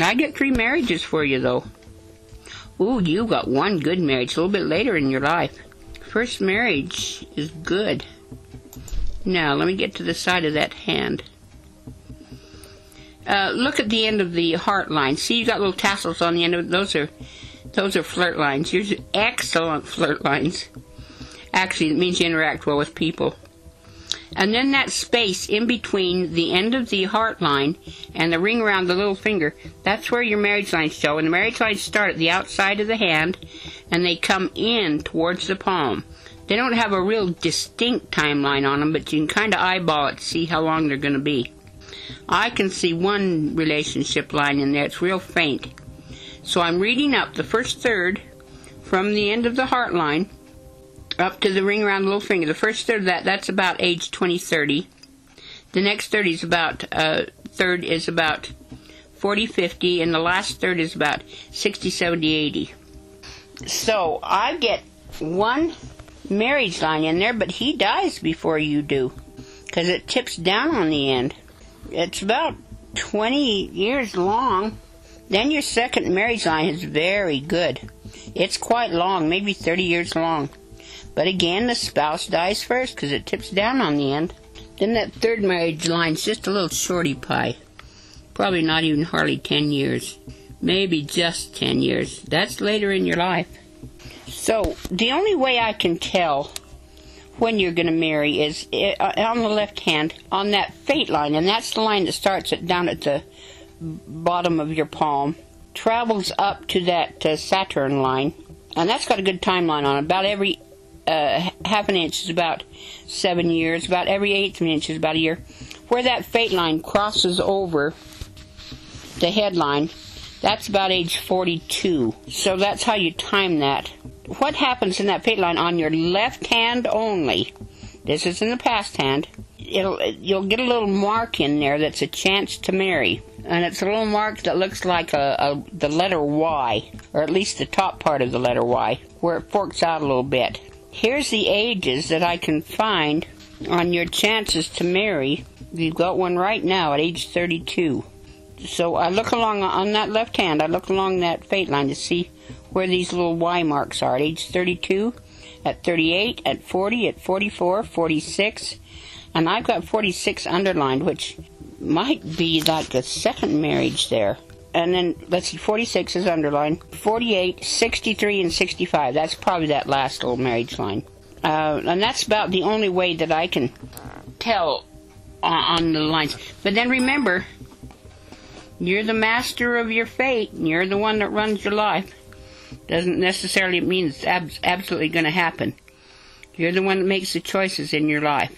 I get three marriages for you, though. Ooh, you got one good marriage a little bit later in your life. First marriage is good. Now, let me get to the side of that hand. Uh, look at the end of the heart line. See, you got little tassels on the end of it. Those are, those are flirt lines. Are excellent flirt lines. Actually, it means you interact well with people. And then that space in between the end of the heart line and the ring around the little finger, that's where your marriage lines show. And the marriage lines start at the outside of the hand and they come in towards the palm. They don't have a real distinct timeline on them, but you can kind of eyeball it to see how long they're going to be. I can see one relationship line in there. It's real faint. So I'm reading up the first third from the end of the heart line up to the ring around the little finger. The first third of that, that's about age 20, 30. The next third is about, uh, third is about 40, 50, and the last third is about 60, 70, 80. So I get one marriage line in there, but he dies before you do because it tips down on the end. It's about 20 years long. Then your second marriage line is very good. It's quite long, maybe 30 years long. But again, the spouse dies first because it tips down on the end. Then that third marriage line's just a little shorty pie. Probably not even hardly 10 years. Maybe just 10 years. That's later in your life. So, the only way I can tell when you're going to marry is uh, on the left hand, on that fate line, and that's the line that starts at, down at the bottom of your palm, travels up to that uh, Saturn line, and that's got a good timeline on it. About every uh, half an inch is about seven years. About every eighth of an inch is about a year. Where that fate line crosses over the headline, that's about age 42. So that's how you time that. What happens in that fate line on your left hand only? This is in the past hand. It'll you'll get a little mark in there that's a chance to marry, and it's a little mark that looks like a, a the letter Y, or at least the top part of the letter Y, where it forks out a little bit. Here's the ages that I can find on your chances to marry. You've got one right now at age 32. So I look along on that left hand, I look along that fate line to see where these little Y marks are at age 32, at 38, at 40, at 44, 46, and I've got 46 underlined, which might be like a second marriage there and then let's see, 46 is underlined. 48, 63, and 65. That's probably that last old marriage line. Uh, and that's about the only way that I can tell on, on the lines. But then remember, you're the master of your fate, and you're the one that runs your life. Doesn't necessarily mean it's ab- absolutely going to happen. You're the one that makes the choices in your life.